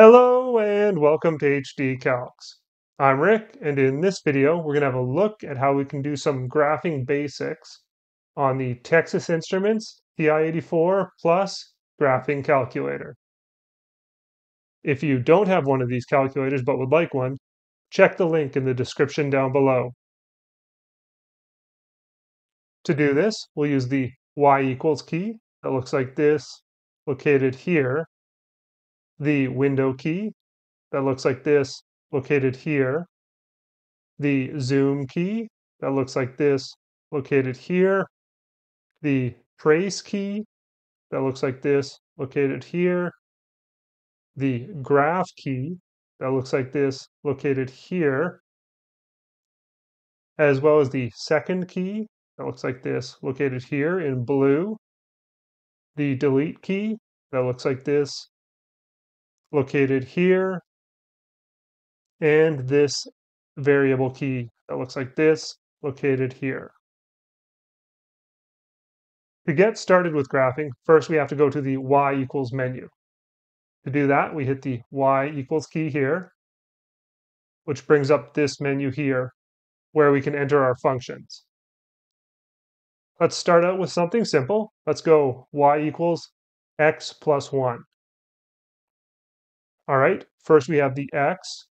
Hello and welcome to HD Calcs. I'm Rick and in this video we're going to have a look at how we can do some graphing basics on the Texas Instruments TI-84 Plus graphing calculator. If you don't have one of these calculators but would like one, check the link in the description down below. To do this, we'll use the y equals key that looks like this, located here, the window key that looks like this located here, the zoom key that looks like this located here, the trace key that looks like this located here, the graph key that looks like this located here, as well as the second key that looks like this located here in blue, the delete key that looks like this located here, and this variable key that looks like this located here. To get started with graphing, first we have to go to the y equals menu. To do that, we hit the y equals key here, which brings up this menu here where we can enter our functions. Let's start out with something simple. Let's go y equals x plus 1. All right, first we have the x.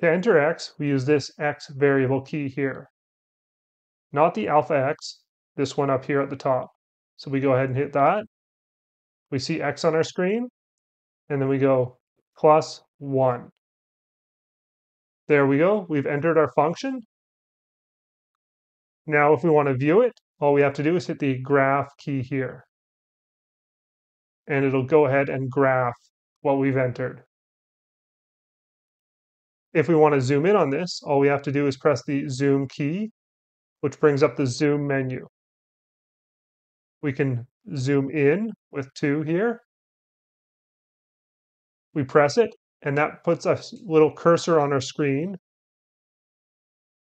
To enter x, we use this x variable key here. Not the alpha x, this one up here at the top. So we go ahead and hit that. We see x on our screen, and then we go plus 1. There we go. We've entered our function. Now, if we want to view it, all we have to do is hit the graph key here. And it'll go ahead and graph what we've entered. If we want to zoom in on this, all we have to do is press the zoom key, which brings up the zoom menu. We can zoom in with 2 here. We press it, and that puts a little cursor on our screen.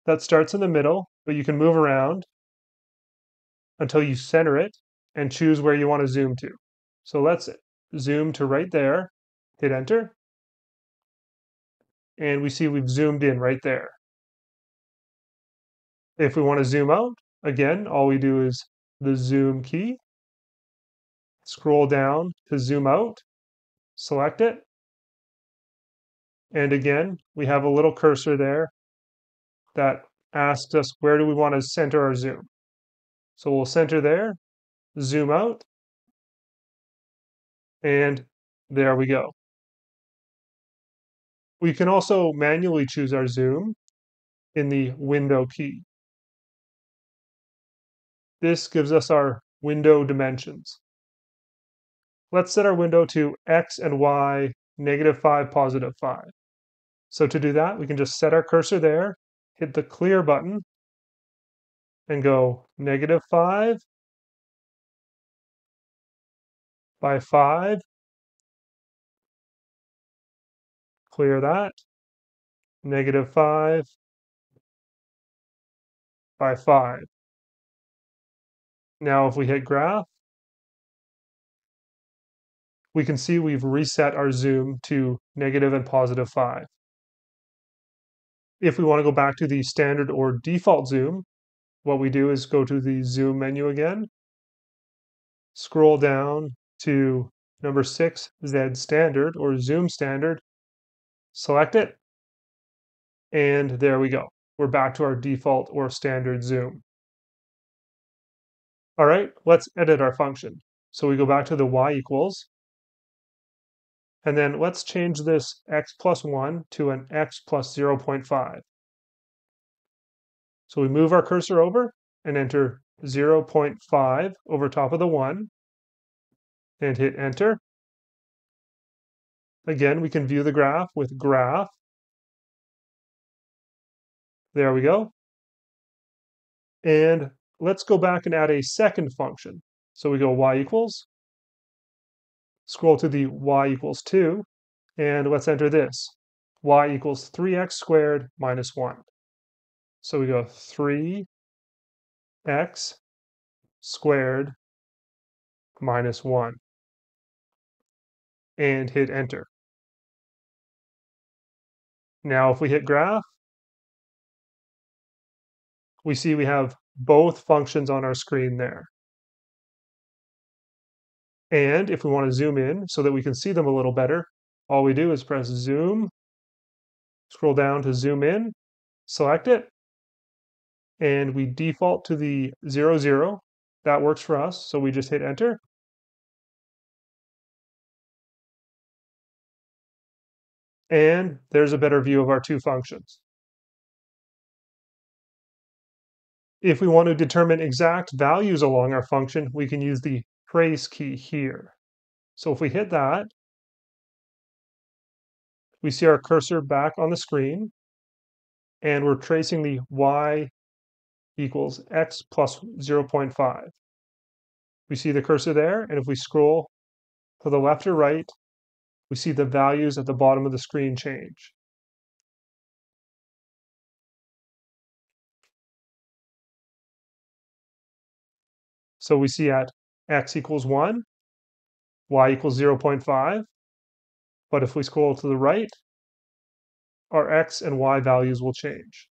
That starts in the middle, but you can move around until you center it and choose where you want to zoom to. So let's zoom to right there, hit enter, and we see we've zoomed in right there. If we want to zoom out, again, all we do is the zoom key, scroll down to zoom out, select it, and again, we have a little cursor there that asks us where do we want to center our zoom. So we'll center there, zoom out, and there we go. We can also manually choose our zoom in the window key. This gives us our window dimensions. Let's set our window to x and y, negative 5, positive 5. So to do that, we can just set our cursor there, hit the clear button, and go negative 5 by 5 clear that. Negative 5 by 5. Now if we hit graph, we can see we've reset our zoom to negative and positive 5. If we want to go back to the standard or default zoom, what we do is go to the zoom menu again, scroll down to number 6, Z standard or zoom standard, select it, and there we go. We're back to our default or standard zoom. All right, let's edit our function. So we go back to the y equals, and then let's change this x plus 1 to an x plus 0.5. So we move our cursor over and enter 0.5 over top of the 1 and hit enter. Again, we can view the graph with graph. There we go. And let's go back and add a second function. So we go y equals, scroll to the y equals 2, and let's enter this. y equals 3x squared minus 1. So we go 3x squared minus 1 and hit enter. Now if we hit graph, we see we have both functions on our screen there. And if we want to zoom in so that we can see them a little better, all we do is press zoom, scroll down to zoom in, select it, and we default to the zero zero. That works for us, so we just hit enter. And there's a better view of our two functions. If we want to determine exact values along our function, we can use the trace key here. So if we hit that, we see our cursor back on the screen, and we're tracing the y equals x plus 0.5. We see the cursor there, and if we scroll to the left or right, we see the values at the bottom of the screen change. So we see at x equals 1, y equals 0.5. But if we scroll to the right, our x and y values will change.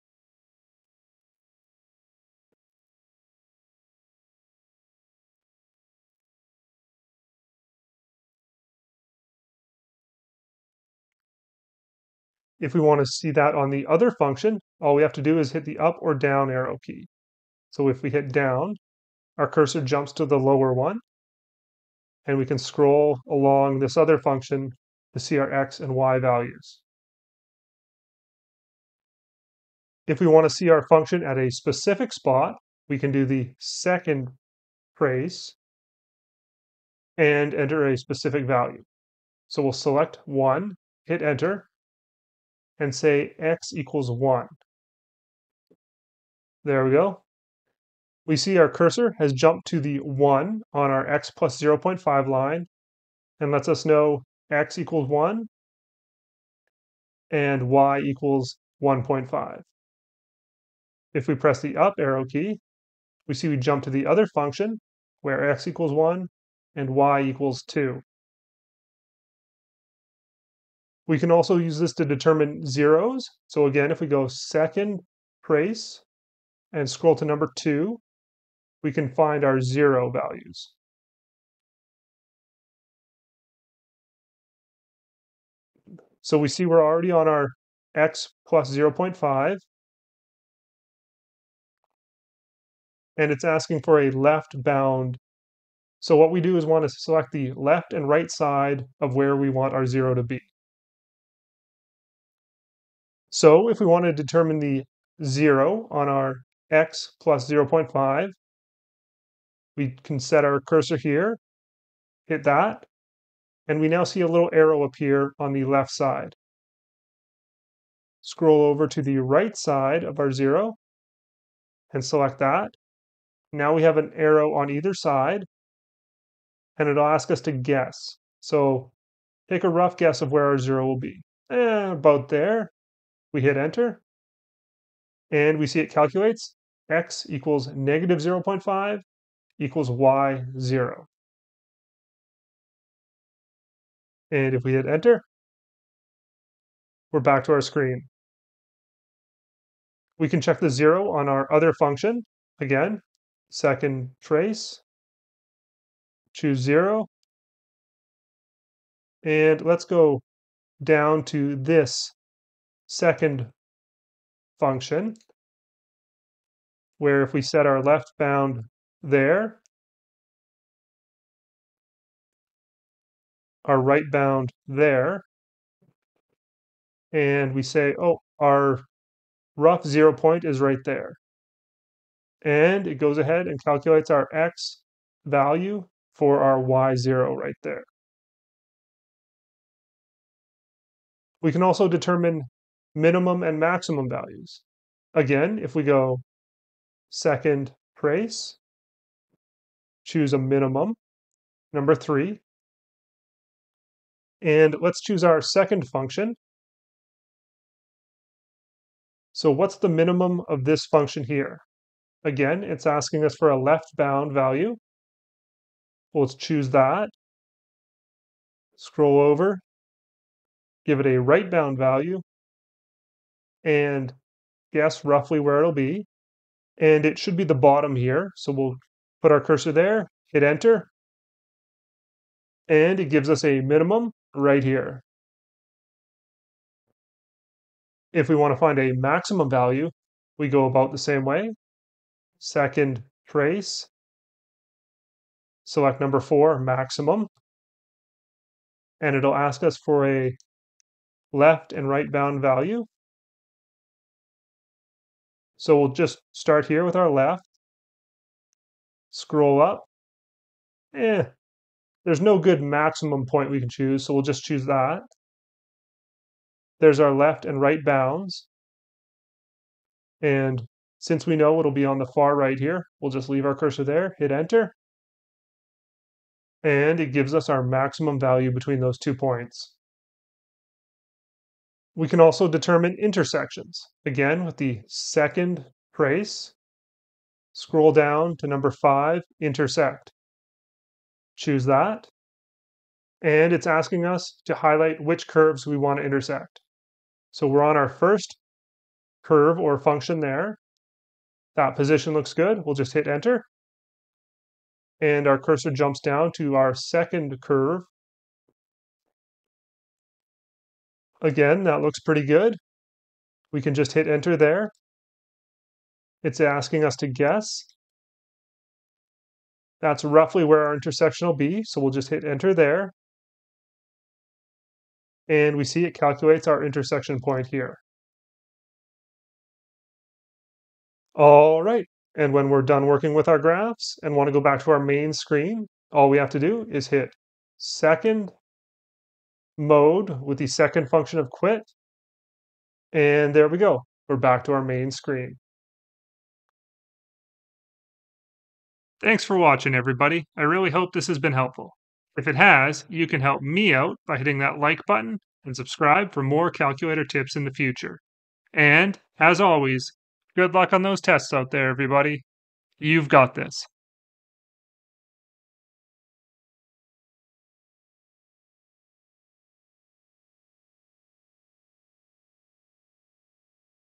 If we want to see that on the other function, all we have to do is hit the up or down arrow key. So if we hit down, our cursor jumps to the lower one, and we can scroll along this other function to see our x and y values. If we want to see our function at a specific spot, we can do the second trace and enter a specific value. So we'll select 1, hit enter, and say x equals 1. There we go we see our cursor has jumped to the 1 on our x plus 0.5 line and lets us know x equals 1 and y equals 1.5. If we press the up arrow key, we see we jump to the other function where x equals 1 and y equals 2. We can also use this to determine zeros. So again, if we go second trace and scroll to number 2, we can find our zero values. So we see we're already on our x plus 0.5. And it's asking for a left bound. So what we do is want to select the left and right side of where we want our zero to be. So if we want to determine the zero on our x plus 0.5, we can set our cursor here, hit that, and we now see a little arrow appear on the left side. Scroll over to the right side of our zero and select that. Now we have an arrow on either side, and it'll ask us to guess. So take a rough guess of where our zero will be. Eh, about there. We hit enter, and we see it calculates x equals negative 0.5 equals y 0. And if we hit enter, we're back to our screen. We can check the zero on our other function. Again, second trace, choose zero. And let's go down to this second function, where if we set our left bound there. Our right bound there. And we say, oh, our rough zero point is right there. And it goes ahead and calculates our x value for our y0 right there. We can also determine minimum and maximum values. Again, if we go second trace, choose a minimum, number three. And let's choose our second function. So what's the minimum of this function here? Again, it's asking us for a left bound value. Let's choose that. Scroll over, give it a right bound value, and guess roughly where it'll be. And it should be the bottom here. So we'll put our cursor there, hit enter, and it gives us a minimum right here. If we want to find a maximum value, we go about the same way. Second trace, select number four, maximum, and it'll ask us for a left and right bound value. So we'll just start here with our left, scroll up. Eh, there's no good maximum point we can choose, so we'll just choose that. There's our left and right bounds. And since we know it'll be on the far right here, we'll just leave our cursor there, hit enter. And it gives us our maximum value between those two points. We can also determine intersections. Again, with the second trace, scroll down to number five, intersect. Choose that. And it's asking us to highlight which curves we want to intersect. So we're on our first curve or function there. That position looks good. We'll just hit enter. And our cursor jumps down to our second curve Again, that looks pretty good. We can just hit enter there. It's asking us to guess. That's roughly where our intersection will be, so we'll just hit enter there. And we see it calculates our intersection point here. All right, and when we're done working with our graphs and want to go back to our main screen, all we have to do is hit second mode with the second function of quit. And there we go. We're back to our main screen. Thanks for watching, everybody. I really hope this has been helpful. If it has, you can help me out by hitting that like button and subscribe for more calculator tips in the future. And, as always, good luck on those tests out there, everybody. You've got this.